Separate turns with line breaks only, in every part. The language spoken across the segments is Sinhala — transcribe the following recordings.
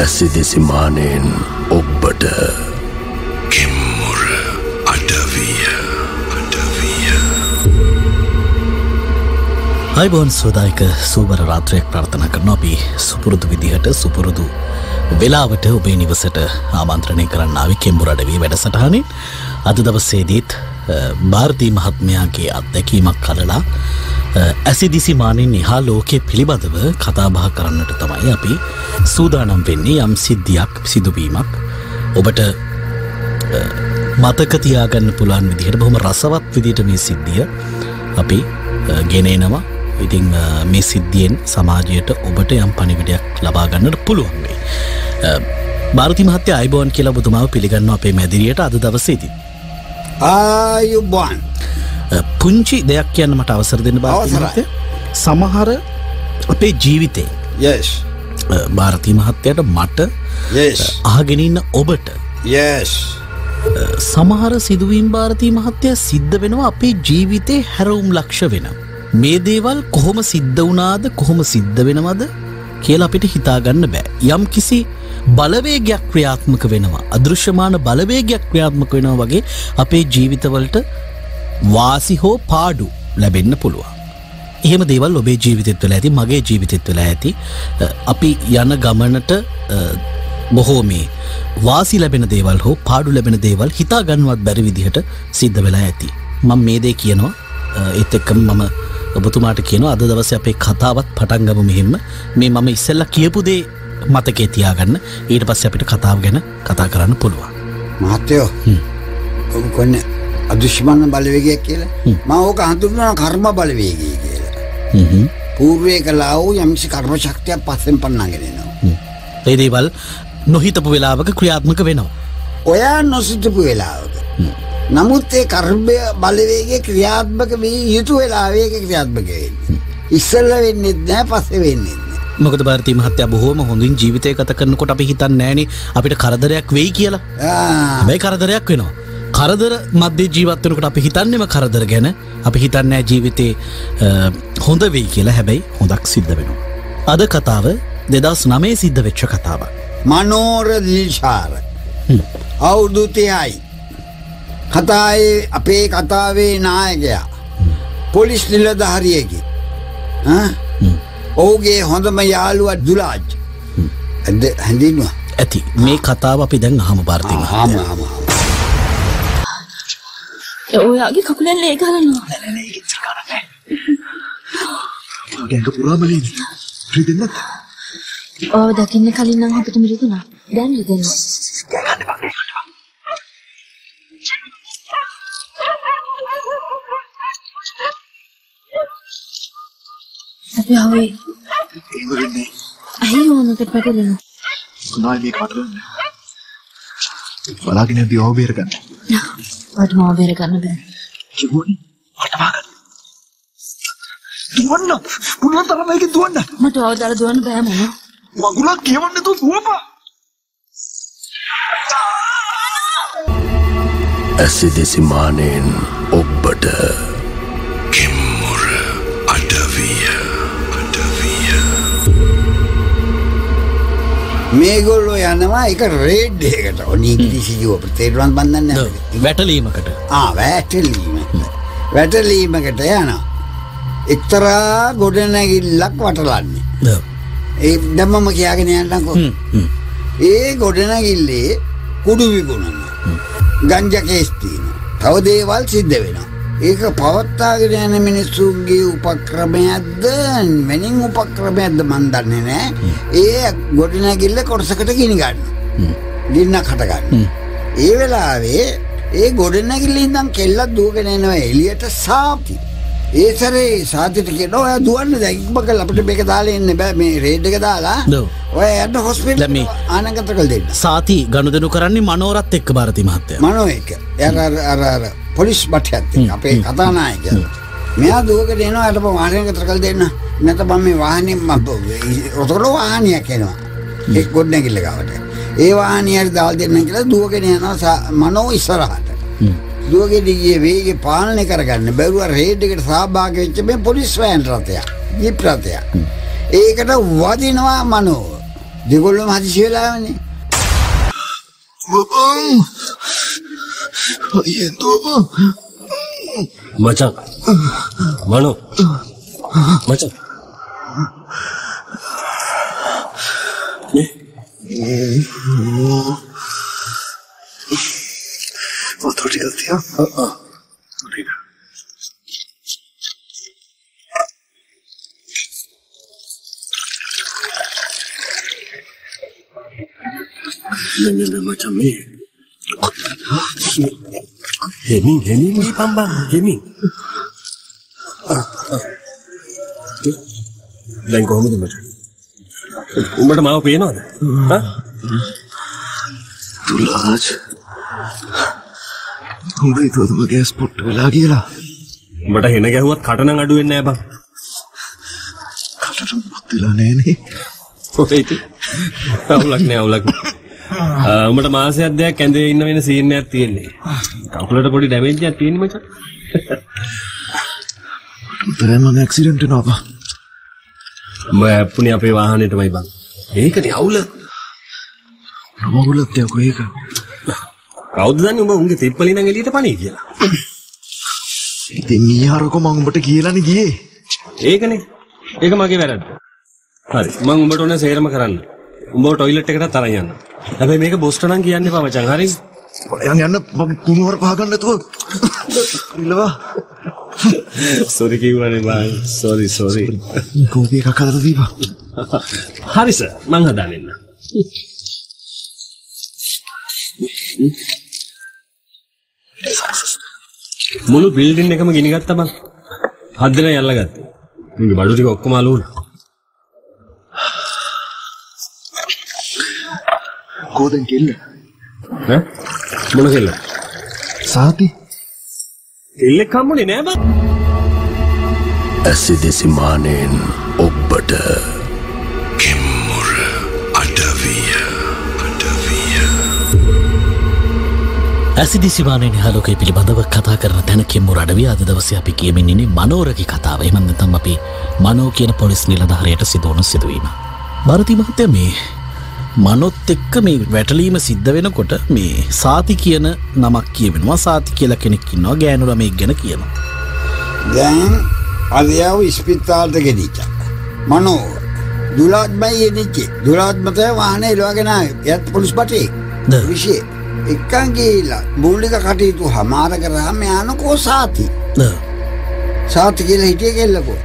ඇසි දෙසිමානයෙන් ඔබ්බට
කෙම්මුර අඩවිය අඩවිය.
අයිබෝන් සෝදායික සූබර රාත්‍රයක් ප්‍රාර්ථන කරන අපි සුපුරුදු විදිහට සුපුරුදු වෙලාවට ඔබේ නිවසට ආමන්ත්‍රණය කරන්න ආවි කෙම්බුරඩවී වැඩසටහනින් අද දවස්සේදීත් භාරතී මහත්මයාගේ අත්දැකීමක් කලලා ඇසිදිසි මානින් එහා ලෝකෙ පිළිබඳව කතාබහ කරන්නට තමයි අපි සූදානම් වෙන්නේ යම් සිද්ධියක් සිදුවීමක් ඔබට මතකතියාගන්න පුළන් විදිහට බොහොම රසවත් විදිට මේ සිද්ධිය අපි ගෙනේනවා ඉතිං මේ සිද්ධියෙන් සමාජයට ඔබට යම් පනිවිඩයක් ලබාගන්නට පුළුවන්ගේ. භාරති මහත්‍ය අයිබෝන් කියලා බුතුමාව පිළිගන්න අපේ මැදිරියට අද දවසේදී.
ආයුබන්
පුංචි දෙයක් කියන්න මට අවසර දෙන්න භාවසරය සමහර අපේ ජීවිතේ
යස්
භාරති මහත්තයට මට
යස්
ආගෙනඉන්න ඔබට
යස්
සමහර සිදුවීම් භාරතී මහත්තය සිද්ධ වෙනවා අපේ ජීවිතේ හැරවුම් ලක්ෂ වෙන. මේ දේවල් කොහොම සිද්ධ වනාද කොහොම සිද්ධ වෙනවද කියලා අපිට හිතාගන්න බෑ. යම් කිසි බලවේගයක් ක්‍රියාත්මක වෙනවා. අදෘශ්‍යමාන බලවේගයක් ක්‍රියාත්මක වෙනවා වගේ අපේ ජීවිතවලට වාසි හෝ පාඩු ලැබෙන්න පුළුවන්. එහෙම දේවල් ඔබේ ජීවිතත් වෙලා ඇති මගේ ජීවිතත් වෙලා ඇති අපි යන ගමනට බොහෝ මේ වාසි ලැබෙන දේවල් හෝ පාඩු ලැබෙන දේවල් හිතා ගන්නවත් බැරි විදිහට සිද්ධ වෙලා ඇති. මං මේදේ කියනවා එත් එක්කම මම ඔබතුමාට කියන අද දවස අපේ කතාවත් පටන්ගම මෙහෙම මේ මම ඉස්සල්ල කියපුදේ මතකේ තියාගන්න ඊට පස්ස අපිට කතාව ගැන කතා කරන්න පුළුවන්.
ඔබ කොන්න අදුෂ්මන්න බලවේගයක් කියලා ම ඕක හඳුරන කර්ම බලවේගී කියලා පූර්වය කලා වූ යම්සි කර්ම ශක්තියක් පස්සෙන් පන්නගෙනනවා.
ඒදේවල් නොහිතපු වෙලාවක ක්‍රියාත්මක වෙනවා.
ඔයා නොසිටපු වෙලාවක. නමුත් ඒ කර්භය බලවේගේ ක්‍රියාත්මක වී යුතු වෙලාවේක ක්‍රියාත්මකවෙන්න. ඉස්සල්ල වෙන්නෙත් නෑ පස්සෙ වෙන්නෙත්.
මොකද භාරතී මහත්තය බොහෝම හොඳින් ජීවිතය කත කරනකොට අපි හිතන් නෑන අපිට කරදරයක් වෙයි කියලා බැයි කරදරයක් වෙනවා. කරදර මධ්‍ය ජීවත්වනකට අපි හිතන්නෙම කරදර ගැන. අපි හිතන්නෑ ජීවිතේ හොඳ වෙයි කියලා. හැබැයි හොඳක් සිද්ධ වෙනවා. අද කතාව දෙදස් නමේ සිද්ධ වෙච්ච කතාව.
මනෝර දිල්ශාර අවුදුතියයි කතායේ අපේ කතාවේ නායකයා. පොලිස් නිලධහරියකි ඔහුගේ හොඳම යාළුවත් දුලාජ්. ඇද හැඳින්වා
ඇති. මේ කතාව අපි දැන් හම භාර්තිම
හම හම
ඔයාගේ කකුලෙන් ලේ ගලනවා
ගැඟ පුරාමලීද රිදෙන්නත්
ඕ දකින්න කලින් නම් අපිට මිරිදුනා දැන් රිදෙන්න අපි ආවේ
ඒවරන්නේ
ඇයි ඕනකට පැටලෙන
නායි මේ කටරන්න බලාගෙන ඇති ඔහු බේරගන්න
වට මාව බේර ගන්න බෑ.
කිව්වනි වටවාගන්න දුවන්න. පුළුවන් තරම ඒක දුවන්න.
මට ඔව දාලා දුවන්න බෑ මොන?
වගුලක් කියවන්න තු දුවපා
ඇසි දෙසිමානයෙන් ඔබ්බට
මේගොල්ලෝ යනවා එක රේඩ්ඩයකට ඔනීගිරි සිදුව තේරුවන් බඳන්න
වැටලීමකට.
වැටලීම. වැටලීමකට යන එක්තරා ගොඩනැගිල්ලක් වටලන්නේ. ඒ දැම්මම කියගෙන යන්නකො. ඒ ගොඩනැගිල්ලේ කුඩු විගුණන්න ගංජකේස්තිීන තව දේවල් සිද්ධ වෙන ඒක පවත්තාගෙන යන මිනිස්සුන්ගේ උපක්‍රමයක්ද? වෙනින් උපක්‍රමයක්ද මන්දන්නේ නෑ ඒ ගොඩනැගිල්ල කොටසකට ගිනිගන්න ගින්න. කටගන්න ඒ වෙලාවේ ඒ ගොඩනැගිල්ල ඉදම් කෙල්ලත් දූගෙනනවා එලියට සාපි. ඒසරේ සාතිට කියෙන ඔය දුවන්න දැක්ම කල් අපට මේක දාලා එන්න බෑ මේ රේඩ්ක දාලා. ඔය ඇට හොස්පිට
මේ
ආනගත කල් දෙන්න.
සාති ගණදනු කරන්නේ මනෝරත් එක්ක භාරති මහත්තය.
මනෝ එක. ඇර පොලිස් බට්ට ඇත්ත අපේ කතානායක මෙයා දුවකට එනවා ඇට වානයකතර කල් දෙන්න. නැත බම මේ වාහනින් ඔතොල වාහනයක් එනවා. එක් ගොඩ නැකිල්ලකාවට ඒ වාහනයට දල් දෙන්න කියලා දුවගෙන යනවා මනෝ ඉස්සරහට. දුවගෙඩිගේ වේගේ පාලනය කරගන්න. බැරුව රේඩ්කට සභාග වෙච්ච මේ පොලිස් වෑන් රථයක් ජිප් රථයක්. ඒකට වදිනවා මනෝ. දෙගොල්ලොම හදිසි වෙලාවනේ
ఏందో మచాన్ మను మచాన్
वो थोड़ी गलती
है नहीं नहीं
मचा मैं හෙමින් හෙමින් මේ පම්බන් හෙමින් දැන් කොහොමද මචන් උඹට මාව පේනවද හා?
තුලාජ්. උඹ හිතුවද මගේ ස්පොට් වෙලා කියලා?
උඹට හෙන ගැහුවත් කටනම් අඩු වෙන්නේ නැහැ බං
කටට මුත් වෙලා නෑනේ.
ඔය ඉතින් අවුලක් නෑ අවුලක් නෑ. උඹට මාසයක් දෙයක් ඇඳේ ඉන්න වෙන සීන් එකක් තියෙන්නේ. කකුලට පොඩි ඩැමේජ් එකක් තියෙන්නේ මචං.
උතරේ මම ඇක්සිඩන්ට් වෙනවා බා.
ඇප්පුනේ අපේ වාහනේටමයි බං. ඒකනේ අවුල.
මගුලත් යකෝ ඒක.
කවුද දන්නේ උඹ උන්ගේ තිප්පලි නම් එළියට පණී කියලා?
ඉතින් ඊහරකෝ මම උඹට කියලානේ ගියේ.
ඒකනේ. ඒක මගේ වැරද්ද. හරි. මං උඹට ඕන සේරම කරන්න. උඹව টয়ලට් එකට තරන් යන්න හැබැයි මේක බොස්ට නම් කියන්න එපා මචං. හරි?
යන් යන්න මම කුණුවර පහගන්න නැතුව. ඉල්ලවා.
සෝරි කිව්වනේ බං සෝරි සෝරි
කෝපි එකක් හදලා දීපන්.
හරි සර් මං හදාගෙන ඉන්න මුළු බිල්ඩින් එකම ගිනි ගත්තා බං හත් දෙනා යල්ලා ගත්තා. මුගේ බඩු ටික ඔක්කොම අලු
කෝදෙන් කෙල්ල.
මොන කෙල්ල
සාති.
කෙල්ලෙක් හම්බුනේ නෑ බං
ඇසි දෙසි මානයෙන් ඔබ්බට කෙම්මුර අඩවිය අඩවිය
ඇසිදි සිවානය හලෝකය පිළිබඳව කතා කරන තැන කෙම්මු අඩවිය අද දවස අපි කියමින් ඉන්නේ මනෝරකි කතාව එමන්න තම් අපි මනෝ කියන පොලිස් නිලධාරයට සිදුවනු සිදුවීම. භරති මහත්‍ය මේ මනොත් එක්ක මේ වැටලීම සිද්ධ වෙනකොට මේ සාති කියන නමක් කියවෙනවා. සාති කියල කෙනෙක්කින්නවා ගෑනුර මේ ගැන කියනවා.
දැන් අදයාව ඉස්පිත්තාල්ට ගෙනීච මනෝ දුලාත්මයි එනිච්චේ දුලාත්මතය වාහන එලවාගෙන යත් පොලිස් පටේ. විෂය. එක්කන් ගේලා බූලික කටයුතු හමාර කරහම යනකෝ සාති. සාති කියල හිටිය කෙල්ලකෝ.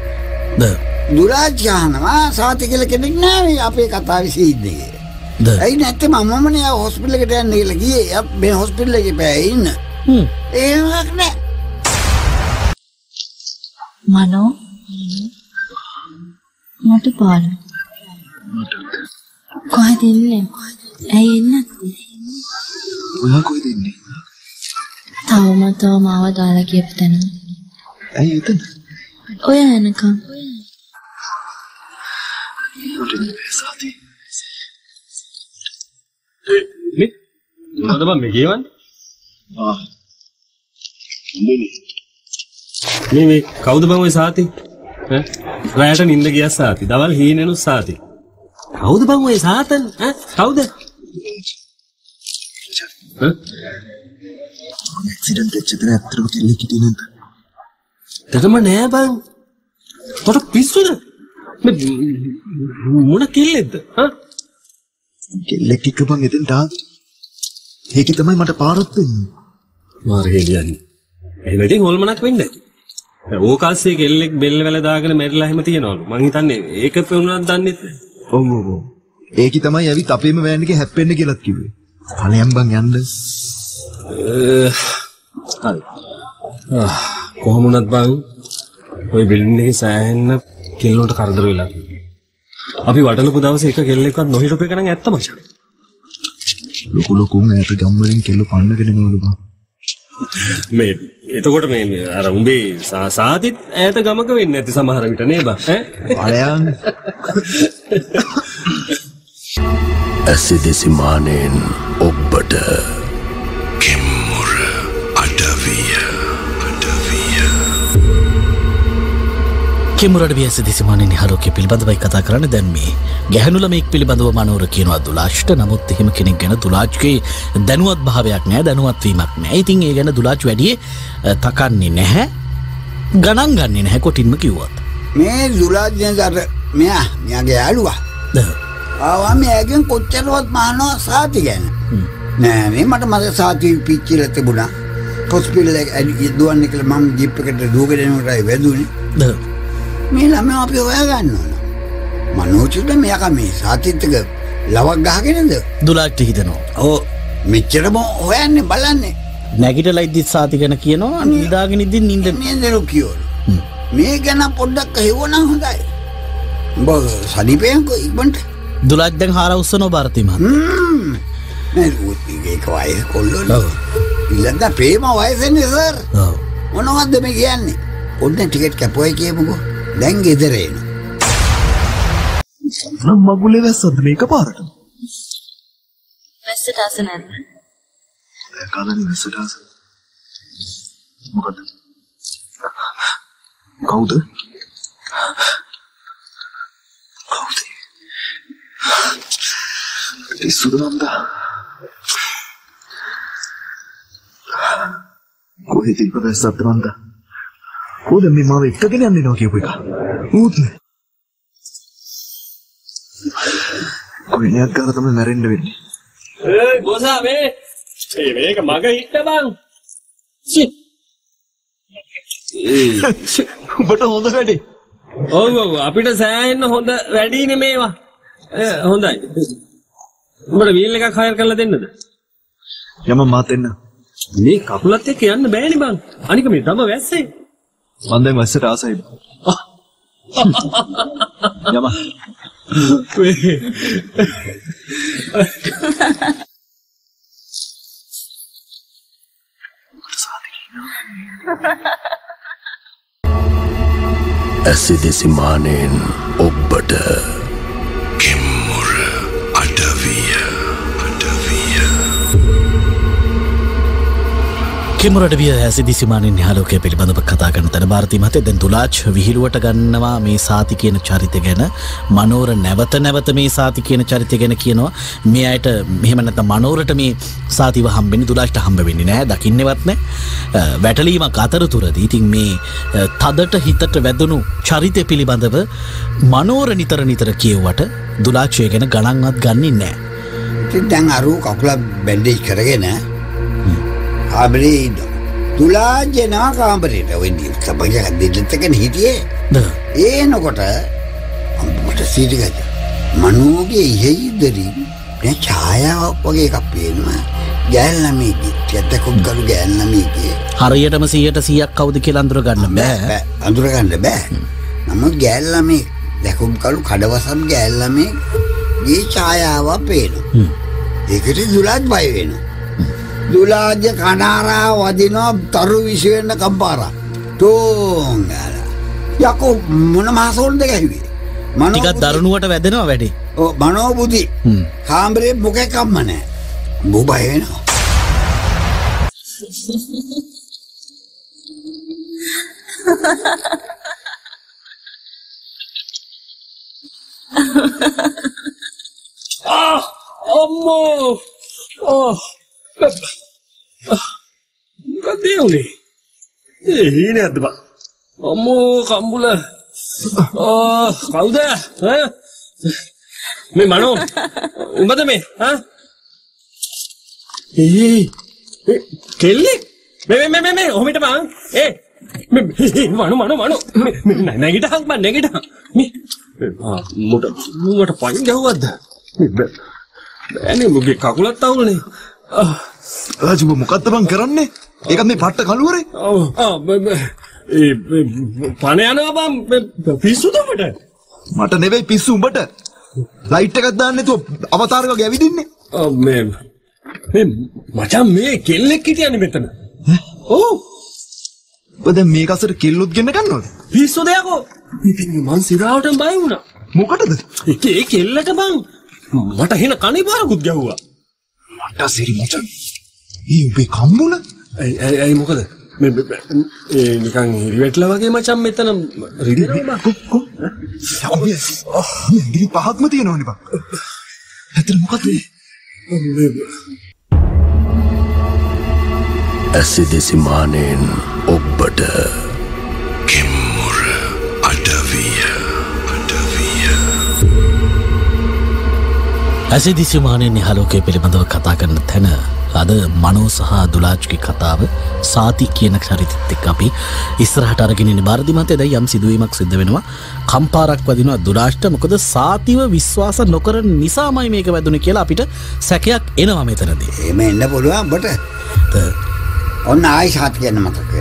දුරාජ්‍යානවා සාති කියල කෙනෙක් නෑවේ අපේ කතා විසිීදගේ
ද
ඇයි නැත්ත මමන හොස්පිල්ලකට යන්න කියලා ගිය? යත් මේ හොස්පිල්ල එක පැයින්න
හ්ම්.
ඒක් නෑ.
මනෝ? මට පාලු. කොහෙද ඉන්නේ? ඇයි එන්න?
ඔයා කොහෙද ඉන්නේ?
තවම තව මාව දාලා කියපු තැන.
ඇයි එතන?
ඔය
බෑ සාති.
මේ මොනවද බං මේ කියවන්නේ
ආ.
මේ මේ කවුද බං ඔය සාති? ඈ? රැයට නිින්ද ගියා සාති. දවල් හීනෙනු සාති. කවුද බං ඔය සාතන්? ඈ? කවුද? ඈ?
ඇක්සිඩන්ට් වෙච්ච තැන ඇත්තටම කෙල්ලෙක් හිටියේ නැද්ද?
දෙතම නෑ බං තොට පිස්සුද? මේ මොන කෙල්ලෙක්ද? හා
කෙල්ලෙක් එක්ක බං එතෙන්ට ආවේ. ඒකේ තමයි මට පාරක් දෙන්නේ.
මාර හෙලියන්නේ එහෙම ඉතින් හොල්මනක් වෙන්නේ නැහැ ඕකාස්සේ කෙල්ලෙක් බෙල්ල වැල දාගෙන මැරිලා එහෙම තියනවලු මං හිතන්නේ ඒක පෙවුනක් දන්නෙත් නැහැ
ඔව් ඔව්. ඒකේ තමයි ඇවිත් අපේම වෑන් එකේ හැප්පෙන්න කියලාත් කිව්වේ. ඵලයන් බං යන්න.
හරි ආ, කොහොම වුණත් බං ওই බිල්ඩින් එකේ සෑහෙන්න කෙල්ලොන්ට කරදර වෙලා. අපි වටලපු දවසේ එක කෙල්ලෙක්වත් නොහිටපු එක නම් ඇත්ත මචං.
ලොකු ලොකුන් ඈත ගම් වලින් කෙල්ල පන්නගෙන එනවලු බං.
මේ එතකොට මේ අර උඹේ සා- සාතිත් ඈත ගමක වෙන්නේ නැති සමහර විට නේ බං ඈ
ඵලයන්
ඇසි දෙසි මානයෙන් ඔබ්බට
කෙමුරට වියස දෙසිමානය හරෝක පිළිබඳවයි කතා කරන්න. දැන් මේ ගැහනුල මේක් පිළිබඳව මනෝර කියනවා දුලාශ්ට නමුත් එහෙම කෙනෙක් ගැන දුලාජ්ගේ දැනුවත් භාවයක් නෑ දැනුවත්වීමක් නෑ. ඉතින් ඒ ගැන දුලාජ් වැඩිය තකන්නේ නැහැ. ගණන් ගන්නේ නැහැ කොටින්ම කිව්වත්.
මේ දුලාජ්‍යතර මෙයා මෙයාගේ යාළුවා. ආවා මේගෙන් කොච්චරවත් මානවා සාති ගැන. නෑ මේ මට මද සාති පිච්චිල තිබුණා. පොස්පිල්ල දුවන්න කළ මම ජිප්පකට දූගෙනටයි වැදුනේ මේ ළම අපි ඔයා ගන්න ඕන මනෝචුට මෙයක මේ සාතිත්තක ලවක් ගහගෙනද
දුලාට්ට හිතනවා.
ඕ මෙච්චරම හොයන්නේ බලන්නේ.
නැගිට ලයිද්දිත් සාති ගැන කියනවා නිදාගෙන ඉදින් නින්ද
නිදරු කියෝල මේ ගැන පොඩ්ඩක් හෙවන හොඳයි. උඹ සනිපයන්ක ඉක්බට
දුලාජ්දැන් හාර උත්සනෝ භාරතිම
ඒක වයස කොල්ලො ඉල්ලද ප්‍රේම වයසෙන් සර්. මොනවත්ද මේ කියන්නේ? ඔන්න ටිකට් කැපොයි කියමුකෝ දැන් ගෙදරේන
නම් මගුලේ වැස්සද මේක පාරට?
වැස්සට අස නැද්ද?
කාලනි වැස්සට ආස? මොකද කවුද? කවුද? පිස්සුද නන්දා කොහෙ තිබ්බ වැස්සක්ද නන්දා කොහොද මේ මාව එක්කගෙන යන්නේනවා කියපු එක. ඌත් නෑ. කොහෙනියක් ගාලා තමයි මැරෙන්න වෙන්නේ.
ඒ ගෝසා මේ. ඒ මේක මග හිට බං.
උඹට හොඳ වැඩේ.
ඔව් ඔව්. අපිට සෑහෙන්න හොඳ වැඩිනේ මේවා. හොඳයි. උඹට වීල් එකක් හයර් කරලා දෙන්නද?
යම මාත් එන්න.
මේ කකුලත් එක්ක යන්න බෑනේ බං. අනික මේ තම වැස්සේ
මන් දැන් වැස්සට ආසයිද යම.
ඇසිදෙසි මානයෙන් ඔබ්බට කෙම්මුර
කෙමරට විය ඇසි දිසිමානෙන් හලෝකය පිළිබඳව කතා කරන තැන භාරති මතය දැන් තුලාච් විහිළුවට ගන්නවා මේ සාති කියන චරිත ගැන. මනෝර නැවත නැවත මේ සාති කියන චරිතය ගැන කියනවා. මේ අයට මෙහමනත මනෝරට මේ සාතිව හම්බෙනි දුලාශ්ට හම්බ වෙන්නේ නෑ දකින්නවත්න වැටලීමක් අතරතුරද ඉතින් මේ අ, තදට හිතට වැදනු චරිතය පිළිබඳව මනෝර නිතර නිතර කියව්වට දුලාක්ෂය ගැන ගණන්වත් ගන්නේ නෑ
ඉතින් දැන් අරු කකුල බැන්ඩේජ් කරගෙන කාමරේ ඉන්න තුලාජනා කාමරයට ඔය සපජ දෙල්ලත්තකන හිටියේ. ඒනකොට අම්පට සිටිගත මනෝගේ ඉහෙයිදරින් ඡායාවක් වගේ එකක් පේනවා. ගෑල්ලමේගේ ඇත්තකුම් කරු ගෑල්ලමේගේ
හරියටම සියට සියක් කවුද කියල අඳුර ගන්න බෑ
අඳුරගන්න බෑ. නමුත් ගෑල්ලමේ දැකුම් කලු කඩවසම් ගෑල්ලමේ ගේ ඡායාව පේනු ඒකට දුලාත් බය වෙන දුලාජ්‍ය කනාරා වදිනවා තරු විශවෙන්න කම්පාරා. තෝංගල යකෝ මොන මාසෝල් දෙක ඇහිවේ
ටිකත් දරුණුවට වැදෙනවා වැඩි.
මනෝබුදි. කාම්බරේ මොක කම්ම නෑ. බොබය වෙනවා.
අම්මෝ. ඕ මොකක්දේ උනේ? ඒ හීන ඇද බා? අම්මෝ කම්බුල. ආ කවුද? ඈ? මේ මනෝ. උඹද මේ? හා. ඒ කෙල්ලෙක් මේ මේ මේ මේ ඔහොමට බං. ඒ මනෝ මනෝ මනෝ. මේ, මේ නැගිටහන් බං නැගිටහන් මේ මේ, ආ, මුට මුට පයින් බෑ. බෑනේ මුගේ කකුලත් අවුලනේ. ආ
රාජුඹ මොකද්ද බං කරන්නේ? ඒකත් මේ පට්ට කළුවරේ?
ඔව්. ඒ පණ යනවා බං පිස්සුද උඹට?
මට නෙවෙයි පිස්සු උඹට. ලයිට් එකක් දාන්න නැතුව අවතාර වගේ ඇවිදින්නේ.
ආ, මේ මේ මචං මේ කෙල්ලෙක් හිටියනේ මෙතන. ඔව්.
ඔබ දැන් මේක අසර කෙල්ලොත් ගෙන්න ගන්නවද?
පිස්සුද යකෝ ඉතින් මං සිරාවටම බය වුණා.
මොකටද?
ඒක ඒ කෙල්ලට බං මට හින කණේ පාරකුත් ගැහුවා
මට සිරි මචං ඊ උඹේ කම්බුල
ඇයි ඇයි ඇයි මොකද මේ මේ- මේ- ඒ නිකන් හිරිවැටලා වගේ මචං මෙතන රිදෙනවා බං.
ඔය ඇඟිලි පහක්ම තියෙනවනේ බං. ඇත්තට මොකද මේ?
ඇසිදෙසි මානෙන් ඔබ්බට
ඇසිදිසිමානය නිහලෝකය පිළිබඳව කතා කරන තැන අද මනෝ සහ දුලාජ්කි කතාව සාති කියන චරිතත් එක් අපි ඉස්රහට අරගෙන බාර්ධිමතය දැයි යම් සිදුවීමක් සිද්ධ වෙනවා කම්පාරක් වදිනවා දුරාෂ්ට මොකද සාතිව විශ්වාස නොකර නිසාමයි මේක වැදුන කියලා අපිට සැකයක් එනවා මෙතනදී.
එහෙම එන්න පුළුවන් බට ඔන්න ආයි සාත් කියන්න මතක.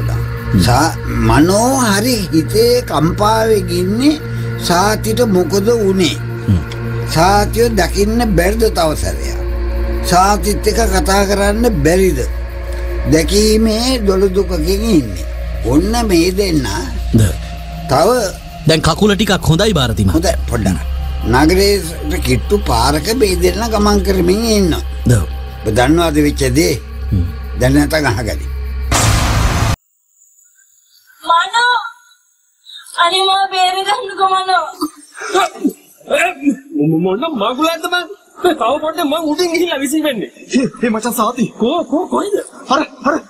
සා මනෝ හරි හිතේ කම්පාවෙගින්නේ සාතිට මොකද වුණේ. සාතියෝ දකින්න බැරිද තවසරයක්. සාතිත් එක කතා කරන්න බැරිද. දැකීමේ දොළදුකකින් ඉන්නේ. ඔන්න මේ දෙන්න. තව
දැන් කකුල ටිකක් හොඳයි භාරතිම
හොඳ පොඩ්ඩ. නගරේට කිට්ටු පාරක බේදෙන්න ගමන් කරමින් ඉන්න.
ද.
දන්නවාද වෙච්චදේ දැනත ගහගනි.
මනෝ අනේ මම බේරගන්නකෝ මනෝ
මො- මගුලක්ද බං? මේ තව පොඩ්ඩක් මං උඩින් ගිහිල්ලා විසිවෙන්නේ.
හේ මචං සාති.
කෝ කෝ කොයිද?
අර අර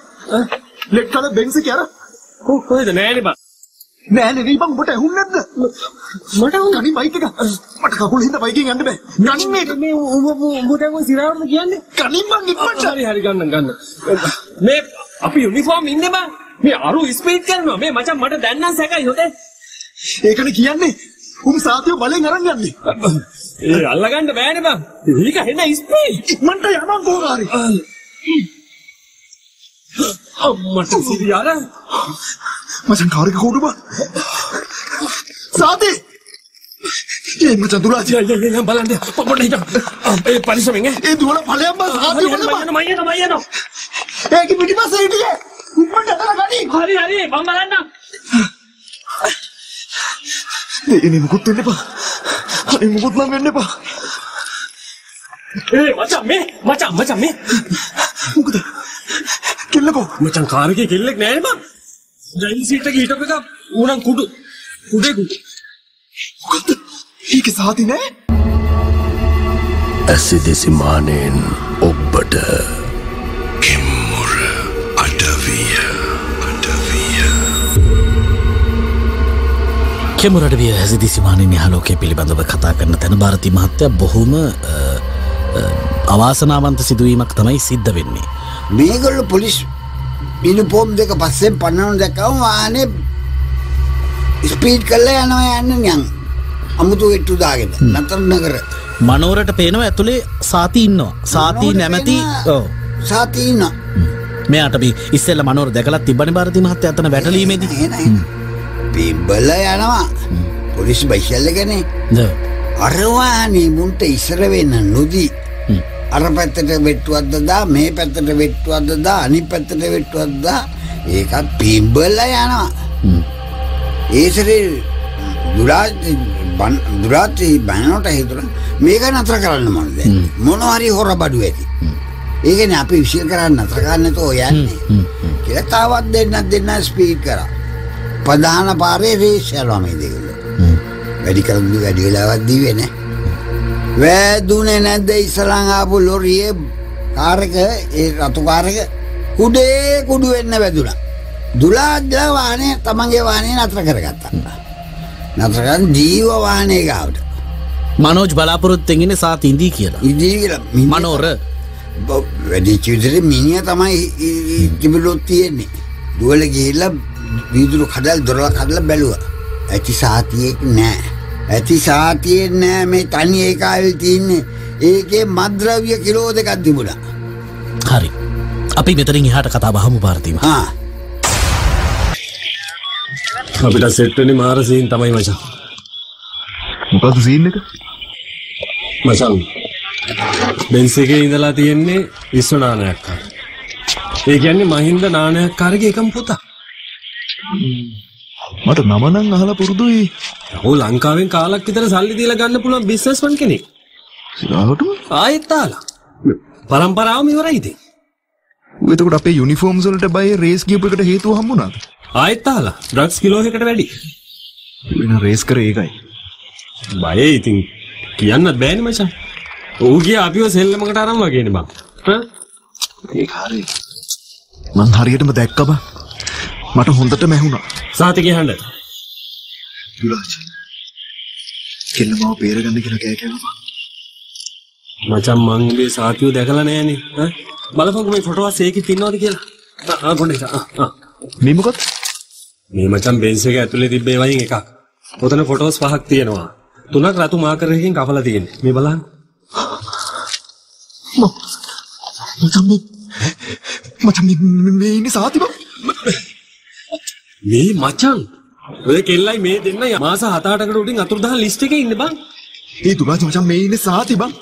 ලෙට් කල බෙන්ස් එක අර
කෝ කොයිද නෑනේ බං.
නෑ නෙවෙයි බං ඔබට ඇහුන්නේ නැද්ද?
මට උන්
ගනි බයික් එක. මට කකුල හින්දා බයිකෙන් යන්න බෑ. ගනි මේක.
මේ උඹ උඹට කොයි සිරාවටද කියන්නේ?
ගනි බං ඉක්මනට.
හරි හරි ගන්න ගන්න. මේ අපි යුනිෆෝම් ඉන්නේ බං. මේ අරු ස්පීඩ් කරනවා. මේ මචං මට දැන් නම් සැකයි හොතේ.
ඒකනේ කියන්නේ. උන් සාතිය බලෙන් අරන් යන්නේ.
ඒ අල්ලගන්න බෑනේ බං. ඒක හෙන ස්පීඩ්.
ඉක්මනට යනවා කොහොමාරි.
අම්මට සිරියාර.
මචං කාර් එක කෝඩු බං. සාති. ඒ මචං දුරාජි.
ය ය ය බලන්න. පොඩ්ඩක් හිටපන්. ඒ පරිස්සමෙන් ඈ.
ඒ දුවල ඵලයන් බං සාති
හරි
වල බං.
මම යනවා මම යනවා.
ඒක පිටිපස්සේ හිටියේ. ඉක්මනට අතන ගනි.
හරි හරි මම බලන්නම්.
එනේ මුකුත් වෙන්න එපා. අනේ මුකුත් නම් වෙන්න එපා.
ඒ මචං මේ මචං මචං මේ
මොකද? කෙල්ලකෝ.
මචං කාර් එකේ කෙල්ලෙක් නෑනේ බං. ඩ්‍රයිවිං සීට් එකේ හිටපු එක ඌනම් කුඩු. කුඩේ කුඩු.
මොකද්ද? ඒක සාති නෑ.
ඇසිදෙසි මානෙන් ඔබ්බට
කෙමුරට විය හැසිදිසිමානය නිහලෝකය පිළිබඳව කතා කරන තැන භාරති මහත්තය බොහොම අවාසනාවන්ත සිදුවීමක් තමයි සිද්ධ වෙන්නේ.
මේගොල්ල පොලිස් ඉනිපෝම් දෙක පස්සෙන් පන්නනු දැකවම වානේ ස්පීඩ් කල්ල යනවා යන්න යන් අමුතු එට්ටු දාගෙන. නතරන්න කර
මනෝරට පේනව ඇතුළේ සාති ඉන්නවා. සාතිී නැමැති.
සාතිීන්න
මෙයාට ඉස්සෙල්ල මනෝර දැකලත් තිබන භාරති මහත්තය අතන වැටලීමේදී
පිබ්බල යනවා. පොලිස් බයිශල්ල ගැනේ
ද.
අරවානේ මුන්ට ඉසර වෙන්න නොදී. අර පැත්තට වෙට්ටුවත්දදා මේ පැත්තට වෙට්ටුවත්දදා අනි පැත්තට වෙට්ටුවත්දා ඒකත් පිම්බල්ල යනවා. ඒසරේ දුරාත්‍රී බැනනොට හිතුර මේක නතර කරන්න මොනද මොනහරි හොර බඩු ඇති. ඒකන අපි විශෂය කරන්න නතරගන්නතෝ යන්නේ. කියල තාවත් දෙන්නත් දෙන්න ස්පීට් කර ප්‍රධාන පාරේ රේෂයලමේ දෙකල වැඩි කරදු වැඩිවෙලාවත්දී වෙන වැෑදුනේ නැද්ද ඉස්සලං ආපු ලොරියේ කාරක ඒ රතුකාරක කුඩේ කුඩු වෙන්න වැදුනා. දුලාද්ල වානය තමන්ගේ වානය නතර කරගත්තා. නතරගන් ජීව වානය ගාවට.
මනෝජ් බලාපොරොත්තුගෙන සාති ඉදී කියලා.
ඉදිීල
මනෝර.
වැඩිච විතර මිනිිය තමයි තිබිලොත් තියෙන්නේ. දුවල ගිහිල්ල වීදුරු කඩල් දොරල කඩල බැලුව ඇති සාතියෙක් නෑ ඇති සාතියෙන් නෑ මේ තනි ඒකාල් තියන්නේ ඒකේ මද්‍රවිය කිලෝ දෙකක් තිබුණා
හරි. අපි මෙතරින් එහට කතා බහමු පාර්තිම.
අපිට සෙට්ටනි මාරසීන් තමයි මචං.
මොකද්ද සීන් එක?
මචං. බෙන්ස් එකේ ඉඳලා තියෙන්නේ විශ්ව නානයක්කාර. ඒ කියන්නේ මහින්ද නානයක්කාරගේ එකම පුතා.
මට නම නම් අහලා පුරුදුයි.
ඔහු ලංකාවෙන් කාලක් විතර සල්ලි දීලා ගන්න පුළුවන් බිස්නස්මන් කෙනෙක්.
සිරාවටම
ආයෙත් තාලා. පරම්පරාවම ඉවරයි ඉතින්.
එතකොට අපේ යුනිෆෝම්ස් වලට බය රේස් කියපු එකට හේතුව හම්බුණාද?
ආයෙත් අහලා ඩ්‍රග්ස් කිලෝ එකකට වැඩි.
වෙන රේස් කරේ ඒකයි.
බයේ ඉතින් කියන්නත් බෑනේ මචං. ඌ ගියා අපිව සෙල්ලමකට අරන් වගේනේ බං. හා?
ඒක හරි. මං හරියටම දැක්ක බං. මට හොඳටම ඇහුණා.
සාති කියහන්න.
දුලාජ්. කෙල්ල මාව බේරගන්න කියලා කෑ ගැහුවා.
මචං මං උඹේ සාතිව දැකලා නෑනේ. හා? බලපන්කො මේ ෆොටෝස් ඒකෙත් ඉන්නවද කියලා. ආ පොඩ්ඩක් ආ.
මේ මොකද?
මේ මචං බෙන්ස් එක ඇතුලේ තිබ්බේ වයින් එකක්. ඔතන ෆොටෝස් පහක් තියෙනවා. තුනක් රතු මාකර් එකකින් කපලා තියෙන්නේ. මේ බලන්න.
මචං මචං මේ- මේ ඉන්නේ සාති බං.
මේ මචං ඔය කෙල්ලයි මේ දෙන්න මාස 7-8කට උඩින් අතුරුදහන් ලිස්ට් එකේ ඉන්නේ බං.
ඒ දුලාජ් මචං මේ ඉන්නේ සාති බං.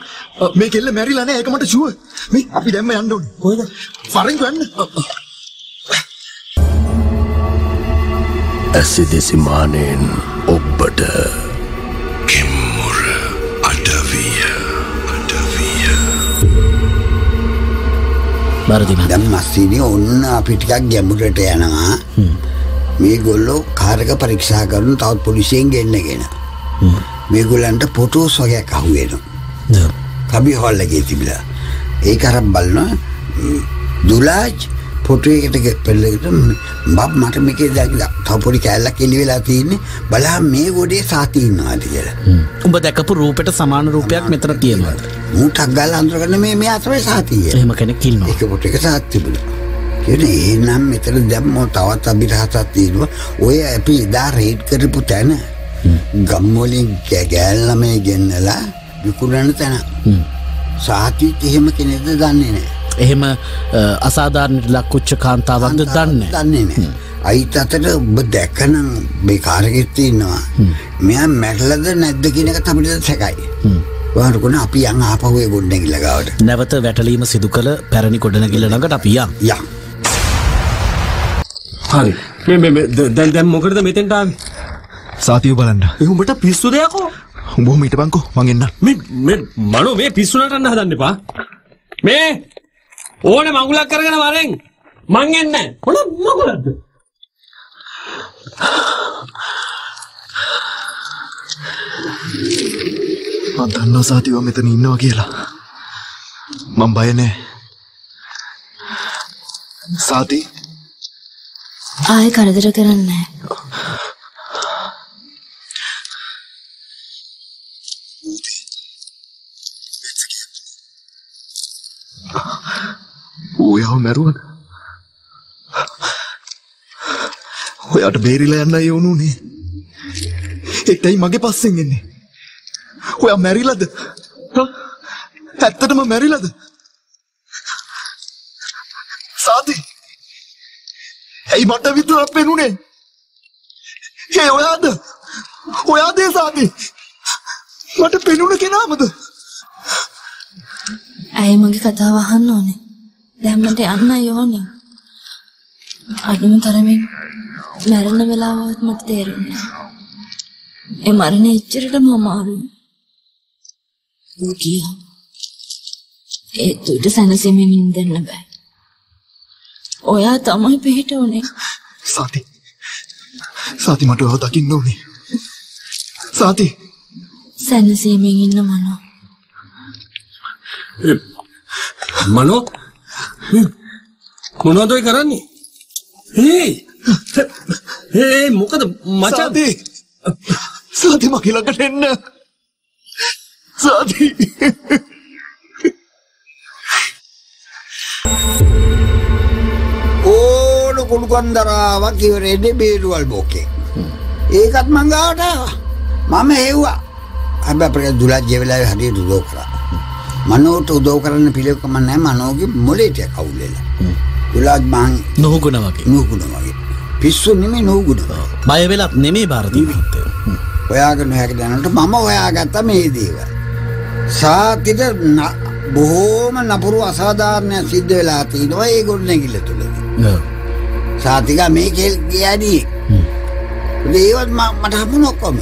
මේ කෙල්ල මැරිලා නෑ ඒක මට ෂුවර්. මේ අපි දැම්ම යන්න ඕනේ.
කොහෙද?
ෆරෙන්කෝ යන්න.
ඇසිදෙසි මානයෙන් ඔබ්බට කෙම්මුර අඩවිය අඩවිය
බරදින
දැන් මස්සිනේ ඔන්න අපි ටිකක් ගැඹුරට යනවා. මේගොල්ලෝ කාරක පරීක්ෂා කරන තවත් පොලිසියෙන් ගෙන්නගෙන. මේගොල්ලන්ට ෆොටෝස් වගේක් අහුවෙනවා. කබි හොල් එකේ තිබිලා. ඒක අර බලනවා ම්, දුලාජ් ෆොටෝ එකට පෙරලකට බබ් මට මේකේ දැක්ලා තව පොඩි කෑල්ලක් එලි වෙලා තියෙන්නේ බලහන් මේ ගොඩේ සාති ඉන්නවාද කියලා.
උඹ දැකපු රූපෙට සමාන රූපයක් මෙතන තියෙනවා
මූ ටක් ගාලා අඳුරගන්න මේ මේ අතරේ සාතිය.
එහෙම කෙනෙක් ඉන්නවා
ඒක පොට එක සාත් තිබුණා. කියන ඒ නම් මෙතන දැම්මෝ තවත් අභිරහසක් තියෙනවා. ඔය අපි එදා රේඩ් කරපු තැන ගම්වලින් ගෑල්ලමේ ගෙන්නලා විකුණන තැන. සාතිත් එහෙම කෙනෙක්ද දන්නේ නැහැ.
එහෙම අසාධාරණයට ලක්කුච්ච කාන්තාවක්ද දන්න
දන්නේ නැහැ. අයිත් අතට ඔබ දැකනම් මේ කාරගෙත් ඉන්නවා. මෙයා මැරලද නැද්ද කියන එක අපිට සැකයි. වාරකුණ අපි යන් ආපහු ඒ ගොඩනැගිල්ල ගාවට.
නැවත වැටලීම සිදු කළ පැරණි ගොඩනැගිල්ල ළඟට අපි යම්.
හරි. මේ දැන් දැන් මොකටද මෙතෙන්ට ආවේ?
සාතිව බලන්න.
උඹට පිස්සු දෙයක්ෝ?
උඹ ඔහොම හිටපන්කෝ මං එන්නම්.
මේ මේ මනෝ මේ පිස්සු නටන්න හදන්න එපා. මේ ඕනේ මඟුලක් කරගෙන වරෙන්. මං එන්නේ. මොන මඟුලක්ද?
මං දන්නවා සාතිව මෙතන ඉන්නවා කියලා. මං බය නෑ. සාති
ආයෙ කරදර කරන්නේ
ඔයාව මැරුවද? ඔයාට බේරිලා යන්න ඒ වුණුනේ. ඒත් ඇයි මගේ පස්සෙන් එන්නේ? ඔයා මැරිලාද? හා? ඇත්තටම මැරිලාද? සාති. ඇයි මට විතරක් පෙනුනේ? ඒ ඔයාද? ඔයාද ඒ සාති? මට පෙනුන කෙනාමද?
ඇයි මගේ කතාව අහන්න ඕනේ දැම්මට යන්න ඕනේ අඩුම තරමින් මැරෙන වෙලාවත් මට තේරුන්නේ නැහැ. ඒ මරණ එච්චරටම අමාරුයි ඌ කියා ඒ තුට සැනසීමෙන් ඉඳන්න බෑ ඔයා තමයි පිට උනේ
සාති. සාති මට ඔයාව දකින්න ඕනේ. සාති.
සැනසීමෙන් ඉන්න මනෝ
මනෝ මොනවද ඔය කරන්නේ? හේ හේ මොකද මචං
සාති. සාති මගේ ළඟට එන්න. සාති.
ඕන කුළු කන්දරාවක් ඉවරෙන්නේ බේරුවල් බෝකේ. ඒකත් මං ගාවට ආවා. මම හෙව්වා. හැබැයි අපේ දුලජ්ජේ වෙලාවේ හරියට උදව් කරා. මනෝට උදව් කරන්න පිළිවෙකම නැහැ මනෝගේ මොලේට කවුල් වෙලා. දුලජ් මං
නොහුගුණ වගේ
නුගුණ වගේ. පිස්සු නෙමෙයි නුගුණ.
බය වෙලත් නෙමේ භාරතී මහත්තයෝ හ්ම්.
හොයාගෙන හැක දැනට මම හොයාගත්ත මේ දේවල්. සාතිට න- බොහෝම නපුරු අසාධාරණයක් සිද්ධ වෙලා තියෙනවා ඒ ගොඩනැගිල්ල තුළදී. සාතික මේ කෙල් ගියදී ඒවත් මට හමුණ ඔක්කොම.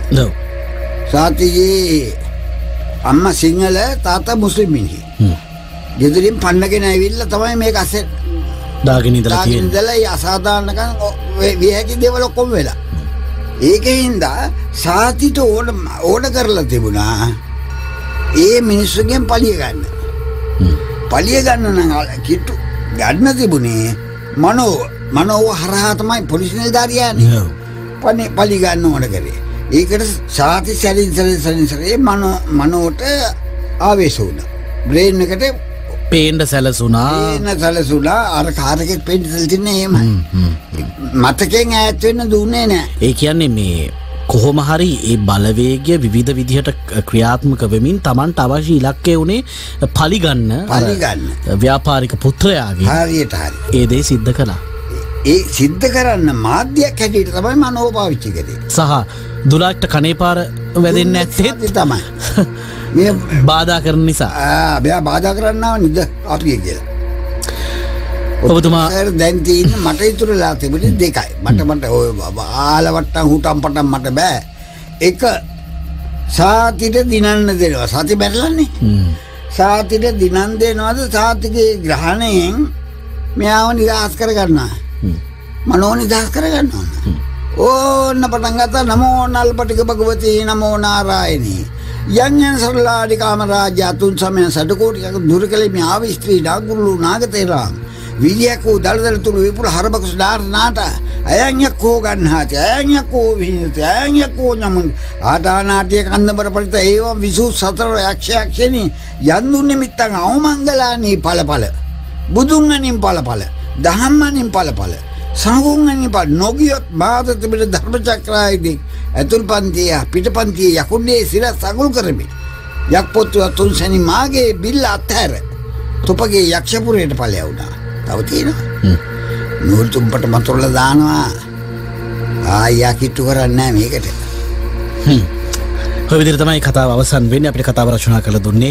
සාතිගේ අම්ම සිංහල තාත මුස්ලිම් මිනිහි
හ්ම්.
ගෙදරින් පන්නගෙන ඇවිල්ල තමයි මේ
තියෙන
ඉදලා අසාධාරණකන් වියහැකි දෙවල ඔක්කොම් වෙලා. ඒක හින්දා සාතිට ඕන ඕන කරලා තිබුණා ඒ මිනිස්සුගෙන් පලිය ගන්න. පලිය ගන්න නම් කිට්ටු ගන්න තිබුණේ මනෝ මනෝව හරහා තමයි පොලිස් නිලධාරියානේ. පනි පලි ගන්න ඕන කරේ. ඒකට සාති සැලින් සැලින් සැලින් සැලේ මනෝ මනෝට ආවේශ වුණා. බ්‍රේන් එකට
පේන්ඩ සැලසුනා
ඒන සැලසුලා අර කාරකෙක් පෙන්ටිසල් තින්න එහෙම මතකෙන් ඈත්වෙන්න දුන්නේ නෑ.
ඒ කියන්නේ මේ කොහොම හරි ඒ බලවේගය විවිධ විදිහට ක්‍රියාත්මක වෙමින් තමන්ට අවශ්‍ය ඉලක්කය වුණේ පලිගන්න.
පලිගන්න.
ව්‍යාපාරික පුත්‍රයාගේ.
හරියට හරි.
ඒ දේ සිද්ධ කලා
ඒ සිද්ධ කරන්න මාධ්‍යයක් හැටියට තමයි මනෝ පාවිච්චි කරේ.
සහ දුලාක්ට කනේපාර වැදෙන්න ඇත්තෙත්
සාති තමයි. මේ
බාධා කරන නිසා.
බයා බාධා කරන්නාව නිද අපිය කියලා.
ඔබතුමා
දැන්තින්න මට ඉතුරලා තිබට දෙකයි. මට මට ඔය ආලවට්ටන් හුටම් පටම් මට බෑ. එක සාතිට දිනන්න දෙනවා. සති බැරලන්නේ. සාතිට දිනන් දෙනවාද? සාතිකයේ ග්‍රහණයෙන් මෙයාව නිදහස් කරගන්නා මනෝ නිදහස් කරගන්න ඕන්න ඕන්න පටන්ගත නමෝ නල්පටික භගවති නමෝ නාරායනී. යන්යන් සරලාඩි කාමරාජ්‍ය අතුන් සමය සඩකෝටියක දුර කළේ මේ ආවිස්ත්‍රී ඩාගුරුලු නාගතේරාම් විදියකෝ දළදල තුළු විපුල හරබකුස් ඩාර්නාට අයංයක්කෝ ගන්නාති අයංයක්කෝ විහිත අයංයක්කෝ නමුන්. ආදානාටිය කන්දබර පලිත ඒවා විසූ සතර යක්ෂයක්ෂණී යන්දුන්න මිත්තන් අවමංගලානී පලපල බුදුන්ගනින් පලපල දහම්මනින් පලපල සහුන්ගනි ප නොගියොත් බාධතිබට ධර්මචක්‍රායිදී ඇතුල් පන්තිය පිට පන්තිය යකුන්ඩේ සිර සගුල් කරමි යක් පොත්තුව තුන් සැනි මාගේ බිල්ල අත්හැර. තුපගේ යක්ෂපුරයට පලයවුණා තවතින නූල් තුම්පට මතුරල දානවා. ආයා කිට්ටු කරන්න මේකට
හොවිදිර තමයි කතාව අවසන් වෙන්න. අපිට කතාව රචනා කළ දුන්නේ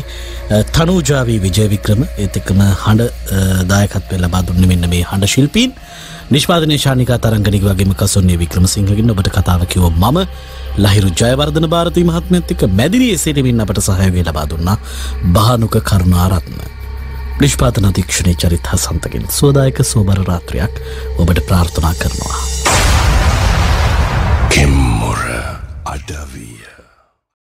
තනූජාවී විජය වික්‍රම ඒත් එක්කම හඬ දායකත්වය ලබා දුන්න මෙන්න මේ හඬ ශිල්පීන්. නිෂ්පාදනය ශානිකා තරංගනික වගේම කසොන්නේ වික්‍රම සිංහගෙන් ඔබට කතාව කිව්ව මම ලහිරු ජයවර්ධන භාරතී මහත්මයත් එක්ක මැදිරියේ සිටමින් අපට සහයෝගය ලබා දුන්නා භානුක කරුණාරත්න. නිෂ්පාතන අධීක්ෂණය චරිත් හසන්තගෙන් සෝදායක සෝබර රාත්‍රයක් ඔබට ප්‍රාර්ථනා කරනවා.
කෙම්මුර අඩවිය.